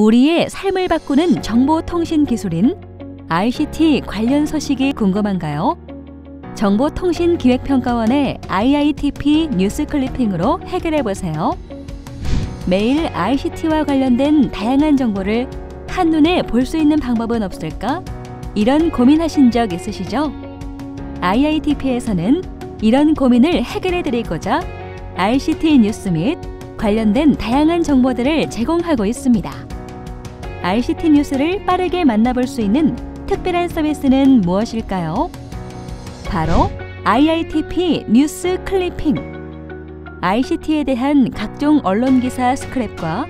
우리의 삶을 바꾸는 정보통신 기술인 ICT 관련 소식이 궁금한가요? 정보통신기획평가원의 IITP 뉴스 클리핑으로 해결해 보세요. 매일 ICT와 관련된 다양한 정보를 한눈에 볼 수 있는 방법은 없을까? 이런 고민하신 적 있으시죠? IITP에서는 이런 고민을 해결해 드리고자 ICT 뉴스 및 관련된 다양한 정보들을 제공하고 있습니다. ICT 뉴스를 빠르게 만나볼 수 있는 특별한 서비스는 무엇일까요? 바로 IITP 뉴스 클리핑. ICT에 대한 각종 언론 기사 스크랩과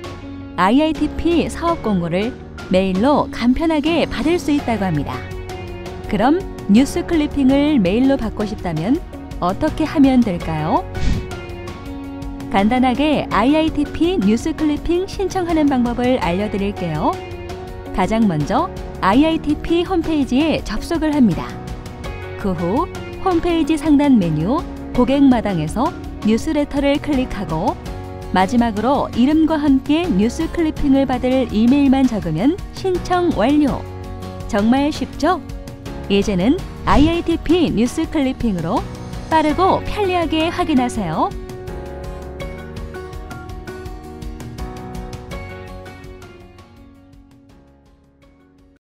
IITP 사업 공고를 메일로 간편하게 받을 수 있다고 합니다. 그럼 뉴스 클리핑을 메일로 받고 싶다면 어떻게 하면 될까요? 간단하게 IITP 뉴스 클리핑 신청하는 방법을 알려드릴게요. 가장 먼저 IITP 홈페이지에 접속을 합니다. 그 후 홈페이지 상단 메뉴 고객 마당에서 뉴스레터를 클릭하고 마지막으로 이름과 함께 뉴스 클리핑을 받을 이메일만 적으면 신청 완료. 정말 쉽죠? 이제는 IITP 뉴스 클리핑으로 빠르고 편리하게 확인하세요.